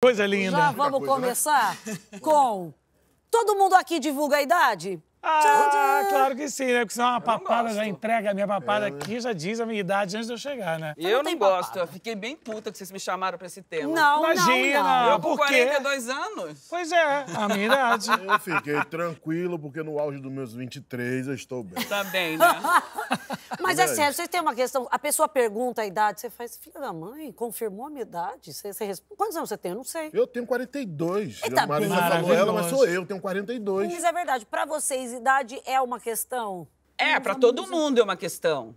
Coisa linda. Já vamos coisa, né? começar com. Todo mundo aqui divulga a idade? Ah, claro que sim, né? Porque senão a papada gosto. já entrega a minha papada aqui, já diz a minha idade antes de eu chegar, né? E eu tem não gosto. papada. Eu fiquei bem puta que vocês me chamaram pra esse tema. Não, Imagina. não, não. Eu com por quê? 42 anos. Pois é, a minha idade. Eu fiquei tranquilo, porque no auge dos meus 23 eu estou bem. Tá bem, né? Mas é Verdade. sério, vocês têm uma questão. A pessoa pergunta a idade, você faz, filha da mãe, confirmou a minha idade? Você, você responde. Quantos anos você tem? Eu não sei. Eu tenho 42. Eita, a Marisa bem. falou ela, mas sou eu, tenho 42. Mas é verdade, pra vocês, idade é uma questão? É, pra todo mundo é uma questão.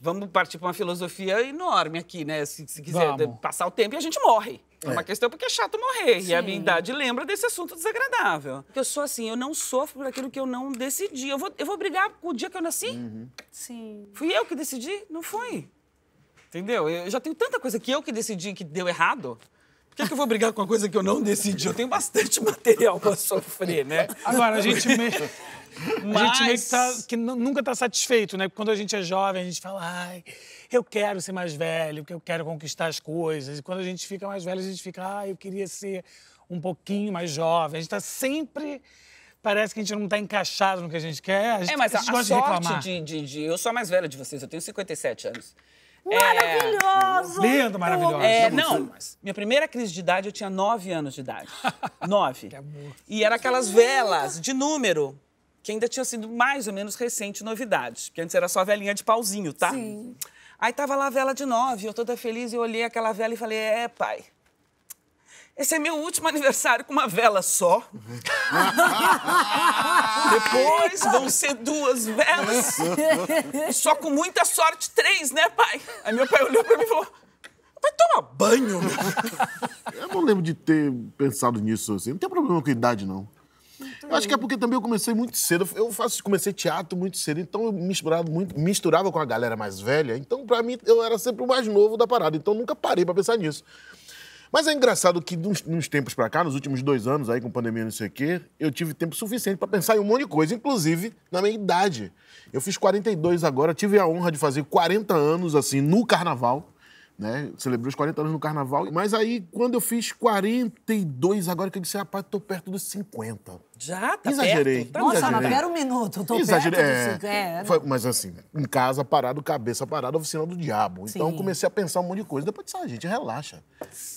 Vamos partir pra uma filosofia enorme aqui, né? Se, se quiser Vamos. passar o tempo e a gente morre. É uma É. questão porque é chato morrer. E a minha Sim. idade lembra desse assunto desagradável. Porque eu sou assim, eu não sofro por aquilo que eu não decidi. Eu vou, eu vou brigar com o dia que eu nasci? Sim. Fui eu que decidi? Não foi. Entendeu? Eu já tenho tanta coisa que eu que decidi que deu errado. Por que, que eu vou brigar com uma coisa que eu não decidi? Eu tenho bastante material pra sofrer, né? Agora, a gente meio, a gente meio Mas- que, tá, que nu- nunca tá satisfeito, né? Porque Quando a gente é jovem, a gente fala, ai, eu quero ser mais velho, porque eu quero conquistar as coisas. E quando a gente fica mais velho, a gente fica, ai, eu queria ser um pouquinho mais jovem. A gente tá sempre... Parece que a gente não tá encaixado no que a gente quer. A gente, É, mas a, a gente a sorte de, de, de- Eu sou a mais velha de vocês, eu tenho 57 anos. Maravilhoso! Lindo, maravilhoso. É, não, mas minha primeira crise de idade eu tinha 9 anos de idade. 9. E era aquelas velas de número, que ainda tinha sido mais ou menos recente novidade. Porque antes era só velinha de pauzinho, tá? Sim. Aí tava lá a vela de 9, eu toda feliz, e olhei aquela vela e falei: é, pai. Esse é meu último aniversário com uma vela só. Depois vão ser duas velas. Só com muita sorte, três, né, pai? Aí meu pai olhou pra mim e falou: vai tomar banho. Eu não lembro de ter pensado nisso assim. Não tem problema com idade, não. Eu acho que é porque também eu comecei muito cedo. Eu faço, comecei teatro muito cedo, então eu misturava, muito, misturava com a galera mais velha. Então, pra mim, eu era sempre o mais novo da parada. Então, eu nunca parei pra pensar nisso. Mas é engraçado que, nos, nos tempos pra cá, nos últimos dois anos aí, com pandemia e não sei o quê, eu tive tempo suficiente pra pensar em um monte de coisa, inclusive na minha idade. Eu fiz 42 agora, tive a honra de fazer 40 anos, assim, no carnaval. Né? Celebrei os 40 anos no carnaval. Mas aí, quando eu fiz 42, agora que eu disse, rapaz, tô perto dos 50. Já, tá Exagerei. perto? Tá Nossa, Exagerei. mas pera um minuto, tô Exagerei. perto É, do cinco- é, foi- mas assim, em casa parado, cabeça parada, oficina do diabo. Então Sim. comecei a pensar um monte de coisa. Depois disse, ah, gente, relaxa.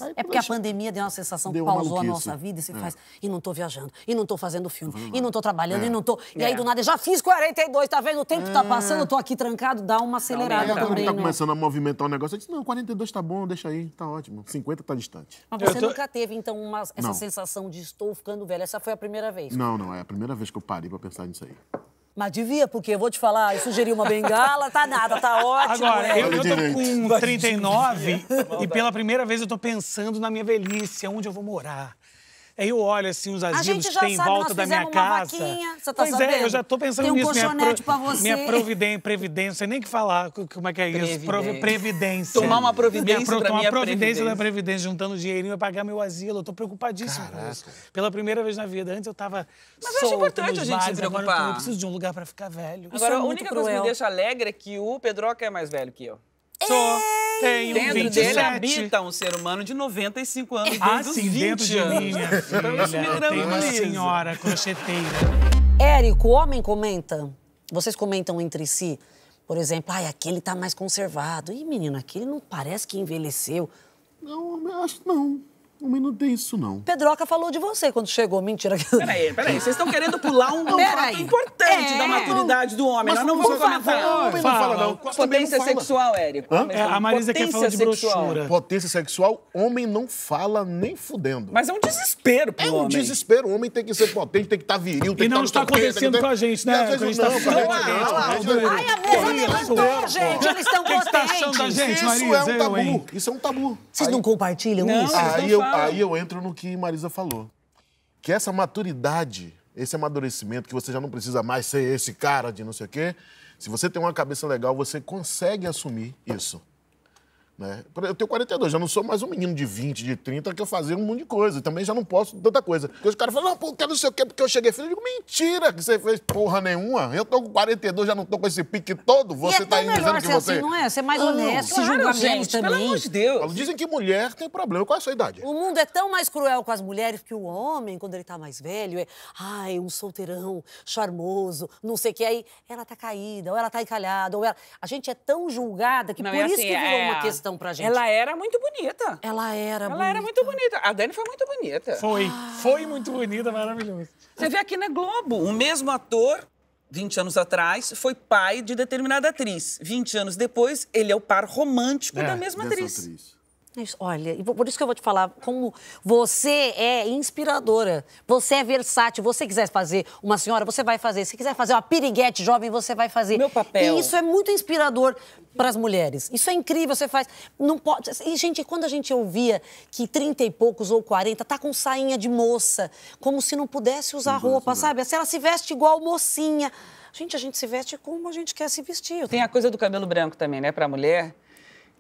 Aí, É porque a pandemia deu uma sensação que Deu uma pausou a nossa vida e você É. faz. E não tô viajando, e não tô fazendo filme, e não tô trabalhando, É. e não tô. E aí É. do nada, já fiz 42, tá vendo? O tempo tá passando, eu tô aqui trancado, dá uma acelerada quando também, tá né? começando a movimentar o negócio, eu disse, não, 42 tá bom, deixa aí, tá ótimo. 50 tá distante. Mas você tô- nunca teve, então, uma- essa Não. sensação de estou ficando velha. Essa foi a primeira vez. Não, não, é a primeira vez que eu parei pra pensar nisso aí. Mas devia, porque eu vou te falar, eu sugeri uma bengala, tá nada, tá ótimo. Agora, é. eu, eu tô com 39 e pela primeira vez eu tô pensando na minha velhice, onde eu vou morar. Aí eu olho assim os asilos que tem em volta da minha casa. vaquinha, você tá pois é, sabendo? eu já tô pensando Tem um nisso. minha colchonete pra você. Minha providência, previdência, não sei nem o que falar, co- como é que é isso? Provi- Previdência. Previdência. Tomar uma providência minha, pro- pra tomar minha providência da previdência. juntando dinheirinho pra pagar meu asilo. Eu tô preocupadíssimo com isso. Pela primeira vez na vida. Antes eu tava Mas eu acho importante a gente se bares, agora eu tô- preocupar. Eu preciso de um lugar pra ficar velho. Agora, é a única coisa que cruel. me deixa alegre é que o Pedroca é mais velho que eu. Sou, tenho Dentro 27. dele habita um ser humano de 95 anos Ah, desde os sim, 20 dentro de anos. mim, minha Então filha. Tem uma senhora crocheteira. Érico, o homem comenta, vocês comentam entre si, por exemplo, ai, aquele tá mais conservado. Ih, menino, aquele não parece que envelheceu. Não, eu acho que não. Homem não tem isso, não. Pedroca falou de você quando chegou. Mentira. Peraí, peraí, vocês estão querendo pular um fato importante É. da maturidade do homem. Nós não Mas vamos comentar. favor, Homem não fala, não. Potência não fala. sexual, Érico. É, a Marisa quer falar de Potência sexual. brochura. Potência sexual, homem não fala nem fudendo. Mas é um desespero pro É um homem. desespero. O homem tem que ser potente, tem que estar viril. Tem E que não tá está não acontecendo que com a gente, né? E às vezes gente tá não, falando com a gente, não, não. Ai, a mesa levantou, gente. Eles estão O que você tá achando da potentes. gente, Isso Marisa? é um Eu, tabu. Isso é um tabu. Vocês não compartilham Não. isso? Aí não eu, falam. Aí eu entro no que Marisa falou. Que essa maturidade, esse amadurecimento, que você já não precisa mais ser esse cara de não sei o quê. Se você tem uma cabeça legal, você consegue assumir isso. Né? Eu tenho 42, já não sou mais um menino de 20, de 30 que eu fazia um monte de coisa. Também já não posso tanta coisa. Porque os caras falam, não, pô, quero não sei o quê, porque eu cheguei filho. Eu digo, mentira que você fez porra nenhuma. Eu tô com 42, já não tô com esse pique todo. Você e é tá aí melhor dizendo que você. assim, não é? Ser mais Não, honesto, se Claro, julgar gente, menos pelo também. amor de Deus. Dizem que mulher tem problema. Qual é a sua idade? O mundo é tão mais cruel com as mulheres que o homem, quando ele tá mais velho, é ai, um solteirão, charmoso, não sei o que. Aí ela tá caída, ou ela tá encalhada, ou ela. A gente é tão julgada que Não, por e isso assim, que virou é, uma questão pra gente. Ela era muito bonita. Ela era Ela bonita. era muito bonita. A Dani foi muito bonita. Foi. Foi muito bonita, maravilhoso. Você vê aqui na Globo, o mesmo ator, 20 anos atrás, foi pai de determinada atriz. 20 anos depois, ele é o par romântico É, da mesma Dessa atriz. Isso, Olha, por isso que eu vou te falar, como você é inspiradora, você é versátil, você quiser fazer uma senhora, você vai fazer. Se quiser fazer uma piriguete jovem, você vai fazer. Meu papel. E isso é muito inspirador para as mulheres. Isso é incrível, você faz. Não pode. E, gente, quando a gente ouvia que 30 e poucos ou 40 tá com sainha de moça, como se não pudesse usar roupa, sabe? Se ela se veste igual mocinha. Gente, a gente se veste como a gente quer se vestir. Tem a coisa do cabelo branco também, né, pra mulher.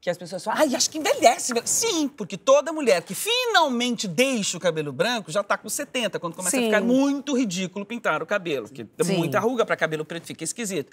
Que as pessoas falam, ai, acho que envelhece. Sim, porque toda mulher que finalmente deixa o cabelo branco já tá com 70, quando começa Sim. a ficar muito ridículo pintar o cabelo. Porque Sim. muita ruga pra cabelo preto fica esquisito.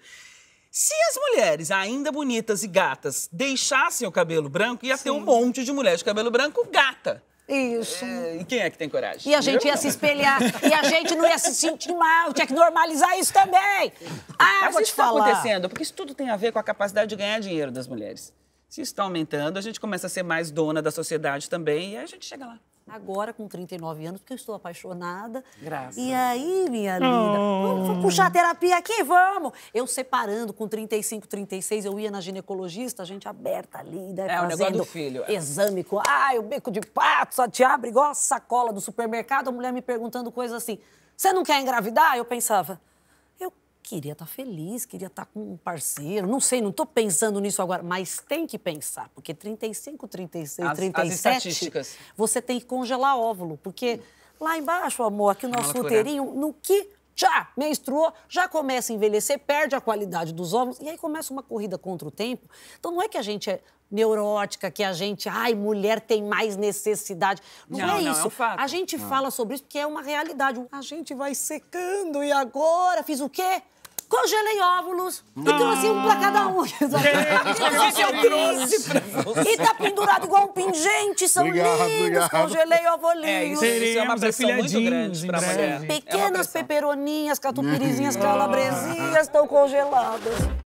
Se as mulheres, ainda bonitas e gatas, deixassem o cabelo branco, ia ter um monte de mulher de cabelo branco gata. Isso. É, e quem é que tem coragem? E a gente Eu ia não. se espelhar, e a gente não ia se sentir mal, tinha que normalizar isso também. Ah, Mas vou isso te está falar. acontecendo, porque isso tudo tem a ver com a capacidade de ganhar dinheiro das mulheres. Se está aumentando, a gente começa a ser mais dona da sociedade também, e aí a gente chega lá. Agora, com 39 anos, porque eu estou apaixonada. Graças E aí, minha linda? Vamos, vamos puxar a terapia aqui? Vamos! Eu separando com 35, 36, eu ia na ginecologista, a gente aberta ali, né, É, o negócio do filho, é. exame com, ai, o beco de pato, só te abre igual a sacola do supermercado, a mulher me perguntando coisas assim, você não quer engravidar? Eu pensava, queria estar feliz, queria estar com um parceiro, não sei, não estou pensando nisso agora, mas tem que pensar, porque 35, 36, As- as 37, estatísticas. você tem que congelar óvulo, porque lá embaixo, amor, aqui o nosso loucura. uterinho, no que já menstruou, já começa a envelhecer, perde a qualidade dos óvulos e aí começa uma corrida contra o tempo. Então não é que a gente é neurótica, que a gente, ai, mulher tem mais necessidade. Não, Não, é não, é isso. um fato. A gente fala sobre isso porque é uma realidade. A gente vai secando e agora fiz o quê? Congelei óvulos e trouxe um pra cada um. Esse eu trouxe pra você. E tá pendurado igual um pingente, são Obrigado, lindos. obrigado. Congelei ovulinhos. É, isso, isso é uma pressão muito grande pra mulher. É Pequenas pressão. peperoninhas, catupirizinhas, calabresinhas estão congeladas.